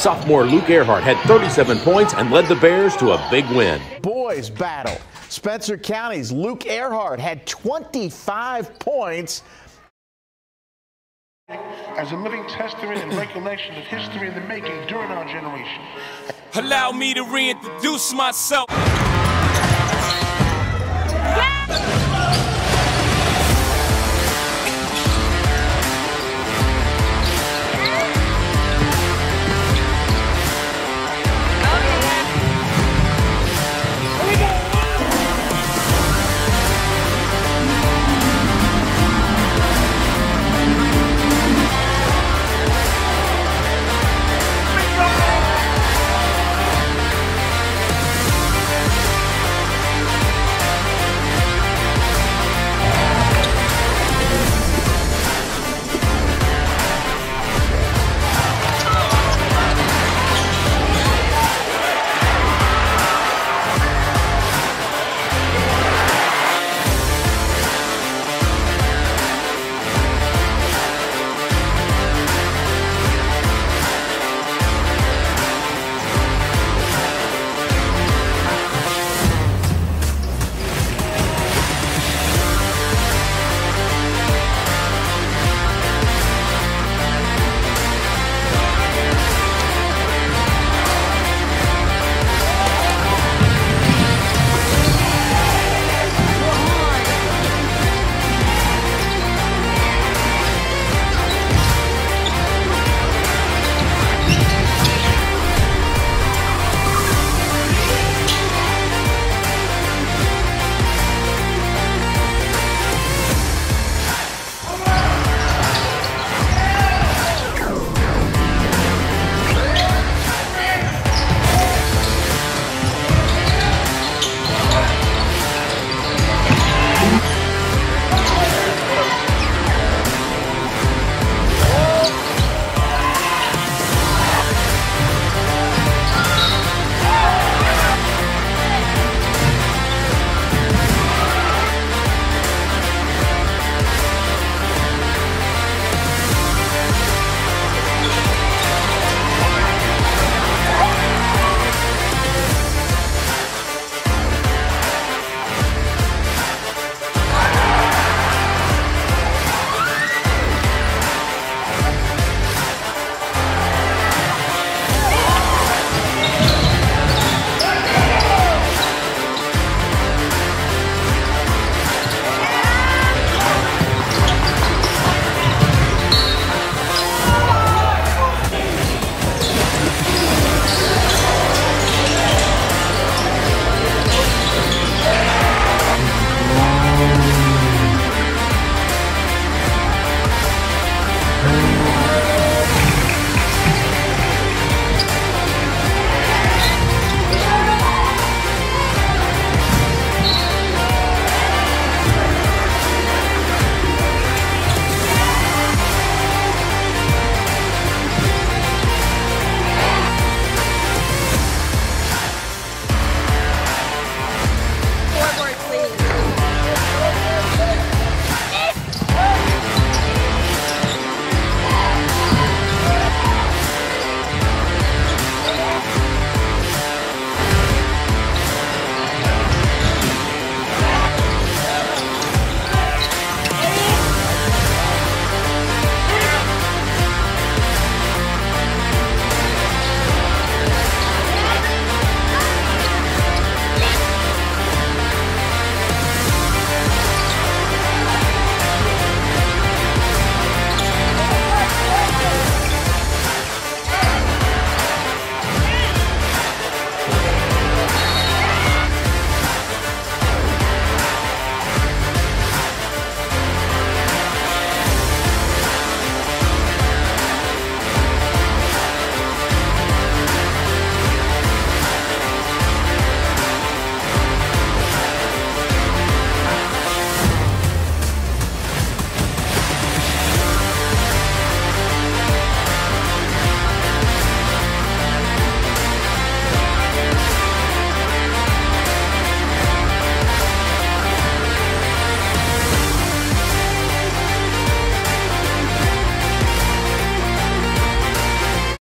Sophomore Luke Erhardt had 37 points and led the Bears to a big win. Boys battle. Spencer County's Luke Erhardt had 25 points. As a living testament and recollection of history in the making during our generation. Allow me to reintroduce myself. Yeah!